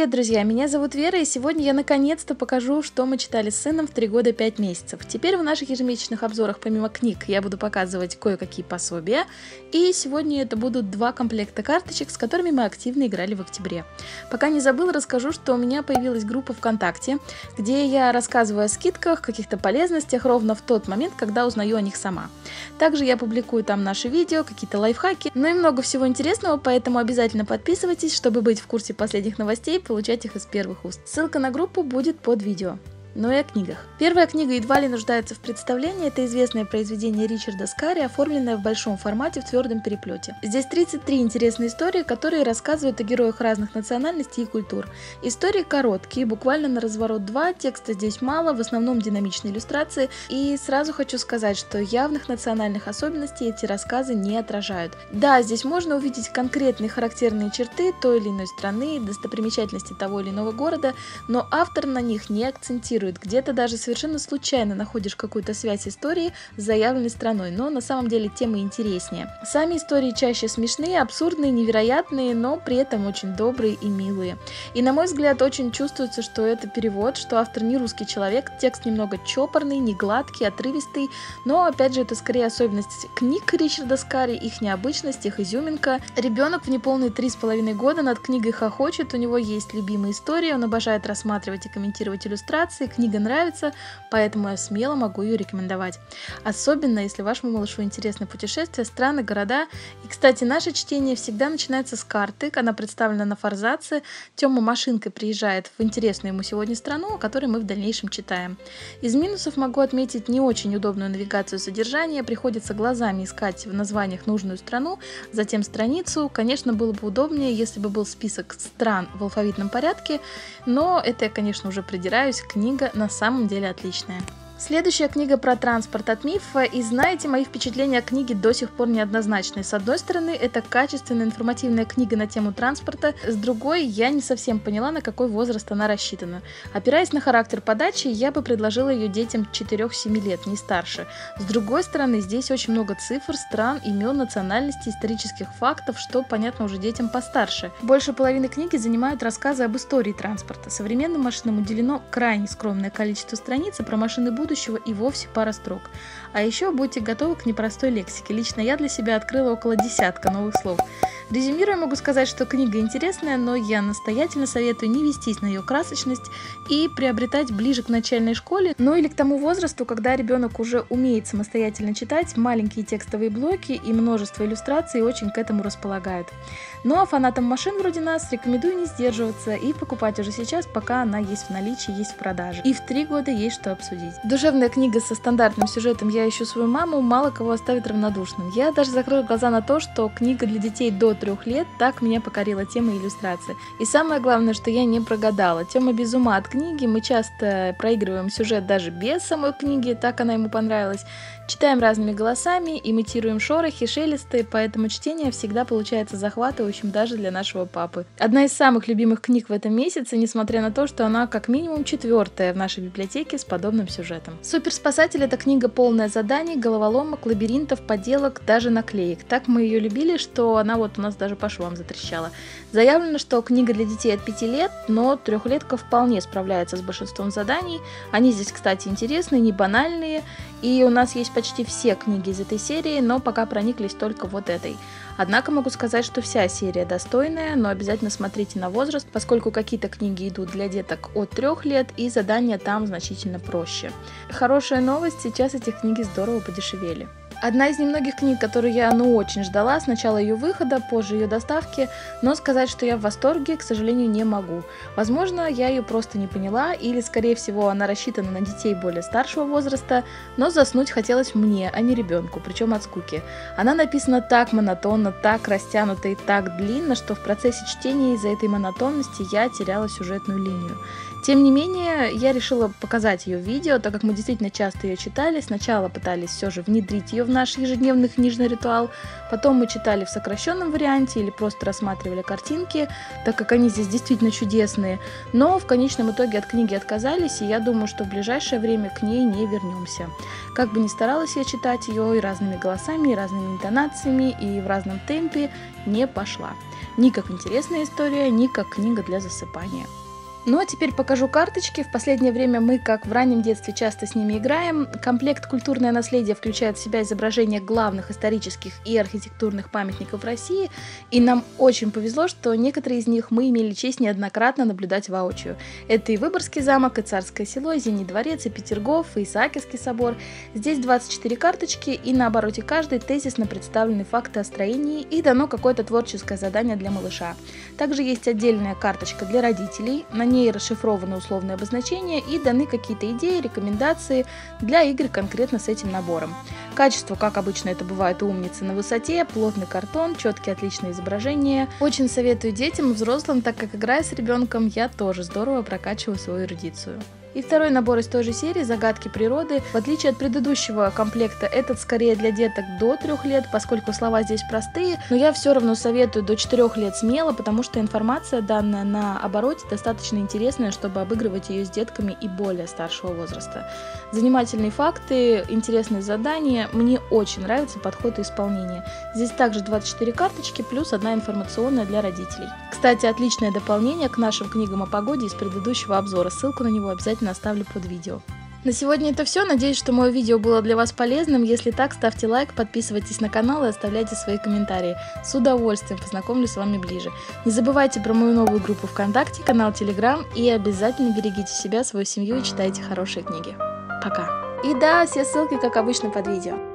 Привет, друзья! Меня зовут Вера, и сегодня я наконец-то покажу, что мы читали с сыном в 3 года 5 месяцев. Теперь в наших ежемесячных обзорах, помимо книг, я буду показывать кое-какие пособия. И сегодня это будут два комплекта карточек, с которыми мы активно играли в октябре. Пока не забыла, расскажу, что у меня появилась группа ВКонтакте, где я рассказываю о скидках, каких-то полезностях ровно в тот момент, когда узнаю о них сама. Также я публикую там наши видео, какие-то лайфхаки, ну и много всего интересного, поэтому обязательно подписывайтесь, чтобы быть в курсе последних новостей новостей получать их из первых уст. Ссылка на группу будет под видео но и о книгах. Первая книга едва ли нуждается в представлении. Это известное произведение Ричарда Скари, оформленное в большом формате в твердом переплете. Здесь 33 интересные истории, которые рассказывают о героях разных национальностей и культур. Истории короткие, буквально на разворот 2, текста здесь мало, в основном динамичные иллюстрации. И сразу хочу сказать, что явных национальных особенностей эти рассказы не отражают. Да, здесь можно увидеть конкретные характерные черты той или иной страны, достопримечательности того или иного города, но автор на них не акцентирует фиксирует. Где-то даже совершенно случайно находишь какую-то связь истории с заявленной страной, но на самом деле темы интереснее. Сами истории чаще смешные, абсурдные, невероятные, но при этом очень добрые и милые. И на мой взгляд очень чувствуется, что это перевод, что автор не русский человек, текст немного чопорный, не гладкий, отрывистый, но опять же это скорее особенность книг Ричарда Скари, их необычность, их изюминка. Ребенок в неполные три с половиной года над книгой хохочет, у него есть любимые истории, он обожает рассматривать и комментировать иллюстрации, книга нравится, поэтому я смело могу ее рекомендовать. Особенно, если вашему малышу интересны путешествия, страны, города. И, кстати, наше чтение всегда начинается с карты, она представлена на форзаце. Тёма машинкой приезжает в интересную ему сегодня страну, о которой мы в дальнейшем читаем. Из минусов могу отметить не очень удобную навигацию содержания, приходится глазами искать в названиях нужную страну, затем страницу. Конечно, было бы удобнее, если бы был список стран в алфавитном порядке, но это я, конечно, уже придираюсь. Книга на самом деле отличная. Следующая книга про транспорт от Мифа, и знаете, мои впечатления о книге до сих пор неоднозначные. С одной стороны, это качественная информативная книга на тему транспорта, с другой, я не совсем поняла, на какой возраст она рассчитана. Опираясь на характер подачи, я бы предложила ее детям 4-7 лет, не старше. С другой стороны, здесь очень много цифр, стран, имен, национальностей, исторических фактов, что понятно уже детям постарше. Больше половины книги занимают рассказы об истории транспорта. Современным машинам уделено крайне скромное количество страниц, а про машины будут будущего и вовсе пара строк. А еще будьте готовы к непростой лексике. Лично я для себя открыла около десятка новых слов. Резюмируя, могу сказать, что книга интересная, но я настоятельно советую не вестись на ее красочность и приобретать ближе к начальной школе, ну или к тому возрасту, когда ребенок уже умеет самостоятельно читать, маленькие текстовые блоки и множество иллюстраций очень к этому располагают. Ну а фанатам машин вроде нас рекомендую не сдерживаться и покупать уже сейчас, пока она есть в наличии, есть в продаже. И в три года есть что обсудить. Душевная книга со стандартным сюжетом «Я ищу свою маму» мало кого оставит равнодушным. Я даже закрыла глаза на то, что книга для детей до трех лет так меня покорила тема иллюстрации. И самое главное, что я не прогадала. Тема без ума от книги, мы часто проигрываем сюжет даже без самой книги, так она ему понравилась. Читаем разными голосами, имитируем шорохи, шелесты, поэтому чтение всегда получается захватывающим даже для нашего папы. Одна из самых любимых книг в этом месяце, несмотря на то, что она как минимум четвертая в нашей библиотеке с подобным сюжетом. Суперспасатель это книга полная заданий, головоломок, лабиринтов, поделок, даже наклеек. Так мы ее любили, что она вот у нас даже по швам затрещала. Заявлено, что книга для детей от 5 лет, но трехлетка вполне справляется с большинством заданий. Они здесь, кстати, интересные, не банальные, и у нас есть почти все книги из этой серии, но пока прониклись только вот этой. Однако могу сказать, что вся серия достойная, но обязательно смотрите на возраст, поскольку какие-то книги идут для деток от 3 лет, и задания там значительно проще. Хорошая новость, сейчас эти книги здорово подешевели. Одна из немногих книг, которую я ну очень ждала, сначала ее выхода, позже ее доставки, но сказать, что я в восторге, к сожалению, не могу. Возможно, я ее просто не поняла, или, скорее всего, она рассчитана на детей более старшего возраста, но заснуть хотелось мне, а не ребенку, причем от скуки. Она написана так монотонно, так растянуто и так длинно, что в процессе чтения из-за этой монотонности я теряла сюжетную линию. Тем не менее, я решила показать ее видео, так как мы действительно часто ее читали. Сначала пытались все же внедрить ее в наш ежедневный книжный ритуал, потом мы читали в сокращенном варианте или просто рассматривали картинки, так как они здесь действительно чудесные. Но в конечном итоге от книги отказались, и я думаю, что в ближайшее время к ней не вернемся. Как бы ни старалась я читать ее и разными голосами, и разными интонациями, и в разном темпе, не пошла. Ни как интересная история, ни как книга для засыпания. Ну а теперь покажу карточки. В последнее время мы, как в раннем детстве, часто с ними играем. Комплект «Культурное наследие» включает в себя изображения главных исторических и архитектурных памятников России. И нам очень повезло, что некоторые из них мы имели честь неоднократно наблюдать воочию. Это и Выборгский замок, и Царское село, и Зимний дворец, и Петергоф, и Исаакиевский собор. Здесь 24 карточки, и на обороте каждой тезисно представлены факты о строении и дано какое-то творческое задание для малыша. Также есть отдельная карточка для родителей. На ней расшифрованы условные обозначения и даны какие-то идеи, рекомендации для игр конкретно с этим набором. Качество, как обычно это бывает умницы, на высоте, плотный картон, четкие отличные изображения. Очень советую детям и взрослым, так как играя с ребенком, я тоже здорово прокачиваю свою эрудицию. И второй набор из той же серии «Загадки природы». В отличие от предыдущего комплекта, этот скорее для деток до 3 лет, поскольку слова здесь простые, но я все равно советую до 4 лет смело, потому что информация, данная на обороте, достаточно интересная, чтобы обыгрывать ее с детками и более старшего возраста. Занимательные факты, интересные задания. Мне очень нравится подход и исполнение. Здесь также 24 карточки, плюс одна информационная для родителей. Кстати, отличное дополнение к нашим книгам о погоде из предыдущего обзора. Ссылку на него обязательно оставлю под видео. На сегодня это все. Надеюсь, что мое видео было для вас полезным. Если так, ставьте лайк, подписывайтесь на канал и оставляйте свои комментарии. С удовольствием познакомлюсь с вами ближе. Не забывайте про мою новую группу ВКонтакте, канал Телеграм и обязательно берегите себя, свою семью и читайте хорошие книги. Пока. И да, все ссылки, как обычно, под видео.